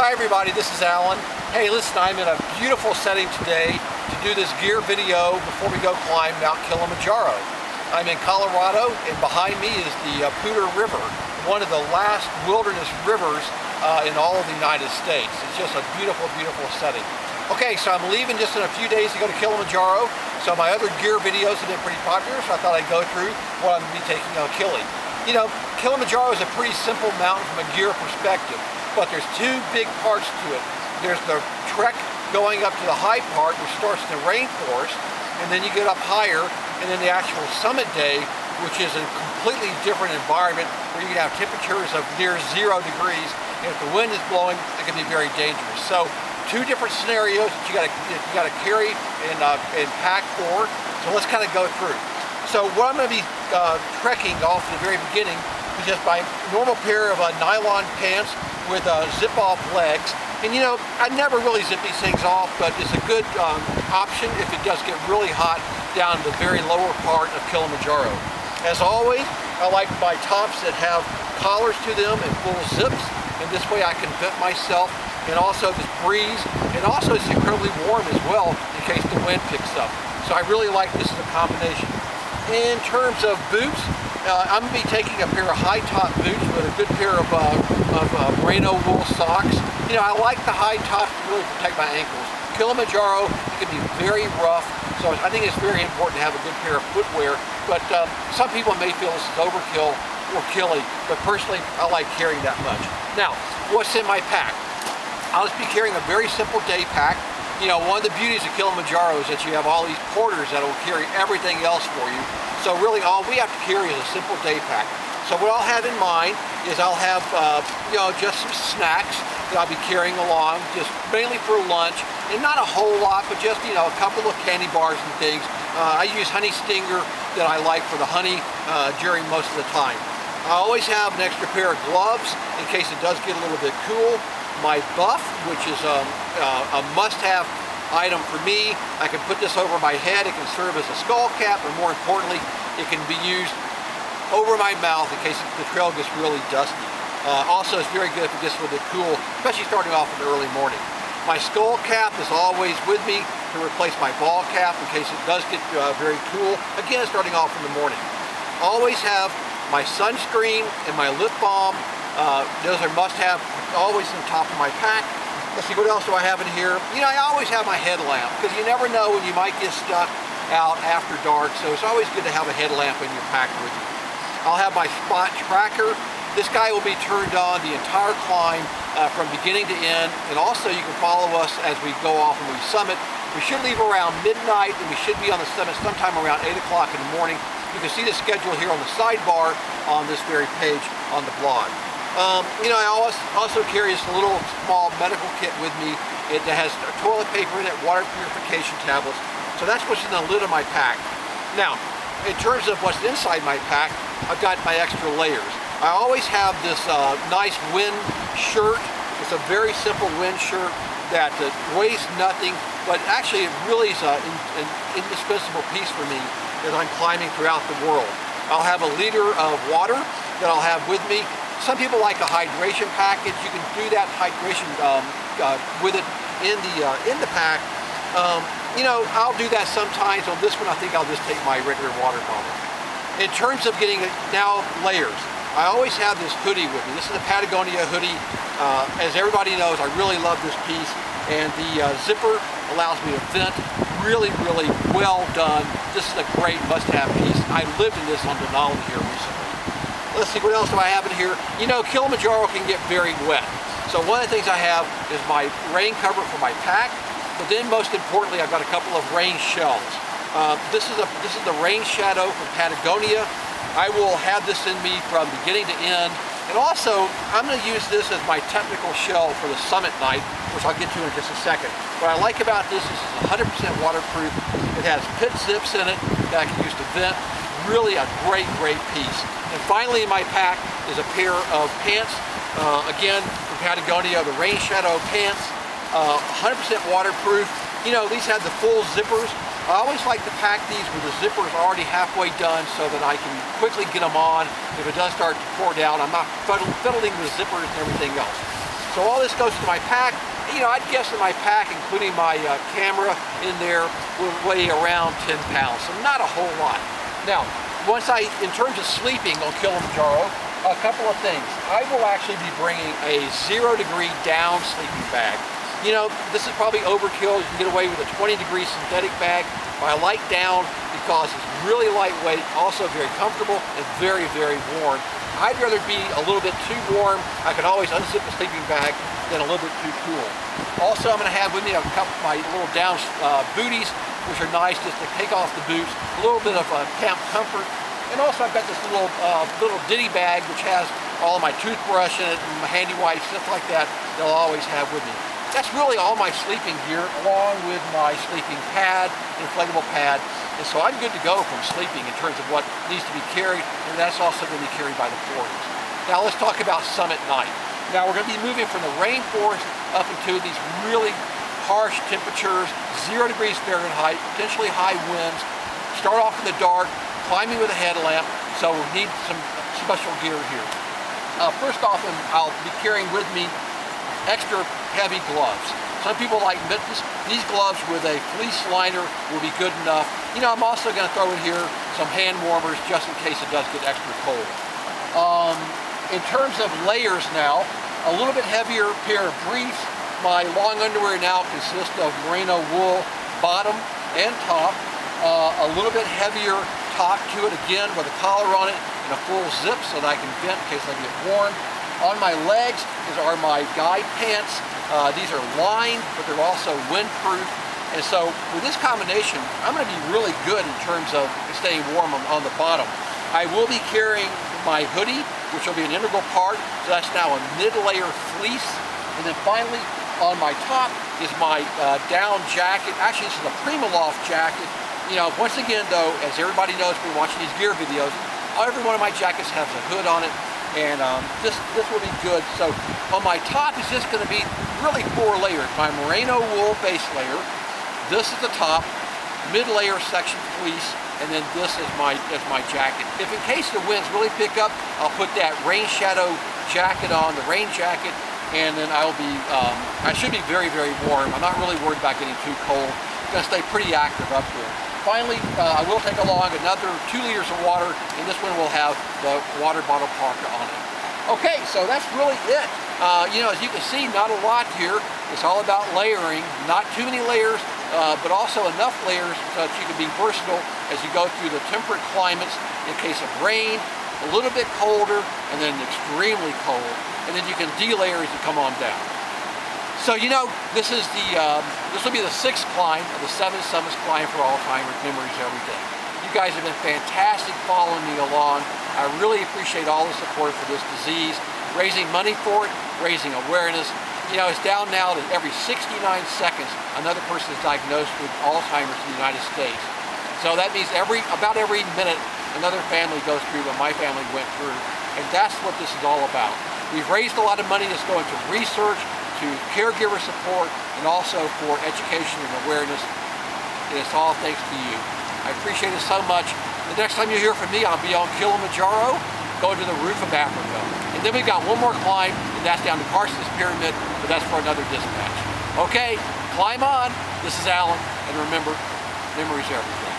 Hi everybody, this is Alan. Hey listen, I'm in a beautiful setting today to do this gear video before we go climb Mount Kilimanjaro. I'm in Colorado and behind me is the uh, Poudre River, one of the last wilderness rivers uh, in all of the United States. It's just a beautiful, beautiful setting. Okay, so I'm leaving just in a few days to go to Kilimanjaro. So my other gear videos have been pretty popular, so I thought I'd go through what I'm going to be taking on Kili. You know, Kilimanjaro is a pretty simple mountain from a gear perspective but there's two big parts to it. There's the trek going up to the high part, which starts in the rainforest, and then you get up higher, and then the actual summit day, which is a completely different environment where you can have temperatures of near zero degrees, and if the wind is blowing, it can be very dangerous. So two different scenarios that you got to you got to carry and uh, and pack for. So let's kind of go through. So what I'm going to be uh, trekking off at the very beginning is just my normal pair of uh, nylon pants with uh, zip-off legs. And you know, I never really zip these things off, but it's a good um, option if it does get really hot down the very lower part of Kilimanjaro. As always, I like my tops that have collars to them and full zips, and this way I can vent myself and also this breeze, and also it's incredibly warm as well in case the wind picks up. So I really like this as a combination. In terms of boots, uh, I'm going to be taking a pair of high top boots with a good pair of, uh, of uh, merino wool socks. You know, I like the high top to really protect my ankles. Kilimanjaro can be very rough, so I think it's very important to have a good pair of footwear. But uh, some people may feel this is overkill or killy, but personally, I like carrying that much. Now, what's in my pack? I'll just be carrying a very simple day pack. You know, one of the beauties of Kilimanjaro is that you have all these porters that will carry everything else for you. So really all we have to carry is a simple day pack. So what I'll have in mind is I'll have, uh, you know, just some snacks that I'll be carrying along, just mainly for lunch, and not a whole lot, but just, you know, a couple of candy bars and things. Uh, I use Honey Stinger that I like for the honey uh, during most of the time. I always have an extra pair of gloves in case it does get a little bit cool. My buff, which is um, uh, a must-have item for me. I can put this over my head. It can serve as a skull cap, or more importantly, it can be used over my mouth in case the trail gets really dusty. Uh, also, it's very good if it gets a little bit cool, especially starting off in the early morning. My skull cap is always with me to replace my ball cap in case it does get uh, very cool. Again, starting off in the morning. Always have my sunscreen and my lip balm. Uh, those are must-have always the top of my pack. Let's see, what else do I have in here? You know, I always have my headlamp because you never know when you might get stuck out after dark, so it's always good to have a headlamp in your pack with you. I'll have my spot tracker. This guy will be turned on the entire climb uh, from beginning to end, and also you can follow us as we go off and we summit. We should leave around midnight, and we should be on the summit sometime around 8 o'clock in the morning. You can see the schedule here on the sidebar on this very page on the blog. Um, you know, I also carry this little small medical kit with me. It has toilet paper in it, water purification tablets. So that's what's in the lid of my pack. Now, in terms of what's inside my pack, I've got my extra layers. I always have this uh, nice wind shirt. It's a very simple wind shirt that uh, weighs nothing, but actually it really is an an indispensable piece for me as I'm climbing throughout the world. I'll have a liter of water that I'll have with me some people like a hydration package. You can do that hydration um, uh, with it in the uh, in the pack. Um, you know, I'll do that sometimes. On this one, I think I'll just take my regular water bottle. In terms of getting now layers, I always have this hoodie with me. This is a Patagonia hoodie. Uh, as everybody knows, I really love this piece. And the uh, zipper allows me to vent. Really, really well done. This is a great must-have piece. I lived in this on Denali here recently. Let's see, what else do I have in here? You know, Kilimanjaro can get very wet. So one of the things I have is my rain cover for my pack, but then most importantly, I've got a couple of rain shells. Uh, this is a this is the rain shadow from Patagonia. I will have this in me from beginning to end. And also, I'm going to use this as my technical shell for the summit night, which I'll get to in just a second. What I like about this is it's 100% waterproof. It has pit zips in it that I can use to vent. Really a great, great piece. And finally in my pack is a pair of pants, uh, again from Patagonia, the Rain Shadow pants, 100% uh, waterproof. You know, these have the full zippers. I always like to pack these with the zippers already halfway done so that I can quickly get them on if it does start to pour down. I'm not fiddling with zippers and everything else. So all this goes to my pack. You know, I'd guess that my pack, including my uh, camera in there, will weigh around 10 pounds, so not a whole lot. Now, once I, in terms of sleeping on Kilimanjaro, a couple of things. I will actually be bringing a zero degree down sleeping bag. You know, this is probably overkill. You can get away with a 20 degree synthetic bag. But I like down because it's really lightweight, also very comfortable and very, very warm. I'd rather be a little bit too warm. I can always unzip the sleeping bag than a little bit too cool. Also, I'm going to have with me a couple of my little down uh, booties, which are nice just to take off the boots, a little bit of uh, camp comfort, and also I've got this little uh, little ditty bag which has all my toothbrush in it and my handy wipes, stuff like that, I'll always have with me. That's really all my sleeping gear along with my sleeping pad, inflatable pad. And so I'm good to go from sleeping in terms of what needs to be carried, and that's also going to be carried by the porters. Now let's talk about summit night. Now we're going to be moving from the rainforest up into these really harsh temperatures, zero degrees Fahrenheit, potentially high winds. Start off in the dark, climbing with a headlamp, so we need some special gear here. Uh, first off, I'll be carrying with me extra heavy gloves. Some people like mittens. These gloves with a fleece liner will be good enough. You know, I'm also going to throw in here some hand warmers just in case it does get extra cold. Um, in terms of layers now, a little bit heavier pair of briefs. My long underwear now consists of merino wool bottom and top. Uh, a little bit heavier top to it again with a collar on it and a full zip so that I can vent in case I get warm. On my legs are my guide pants. Uh, these are lined, but they're also windproof. And so with this combination, I'm going to be really good in terms of staying warm on, on the bottom. I will be carrying my hoodie, which will be an integral part. So that's now a mid-layer fleece. And then finally, on my top is my uh, down jacket. Actually, this is a Primaloft jacket you know, once again though, as everybody knows when watching these gear videos, every one of my jackets has a hood on it, and um, this, this will be good. So on my top is just going to be really four layers. My merino wool base layer, this is the top, mid-layer section fleece, and then this is my, is my jacket. If in case the winds really pick up, I'll put that rain shadow jacket on, the rain jacket, and then I'll be, um, I should be very, very warm. I'm not really worried about getting too cold. To stay pretty active up here. Finally, uh, I will take along another two liters of water, and this one will have the water bottle parka on it. Okay, so that's really it. Uh, you know, as you can see, not a lot here. It's all about layering. Not too many layers, uh, but also enough layers so that you can be versatile as you go through the temperate climates in case of rain, a little bit colder, and then extremely cold. And then you can delayer as you come on down. So you know, this is the um, this will be the sixth climb of the Seven Summits Climb for Alzheimer's Memories Everything. You guys have been fantastic following me along. I really appreciate all the support for this disease, raising money for it, raising awareness. You know, it's down now that every 69 seconds another person is diagnosed with Alzheimer's in the United States. So that means every about every minute another family goes through what my family went through. And that's what this is all about. We've raised a lot of money that's going to research, to caregiver support and also for education and awareness. And it's all thanks to you. I appreciate it so much. The next time you hear from me, I'll be on Kilimanjaro, going to the roof of Africa. And then we've got one more climb, and that's down to Carstensz Pyramid, but that's for another dispatch. Okay, climb on. This is Alan, and remember, memories everything.